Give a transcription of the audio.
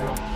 了。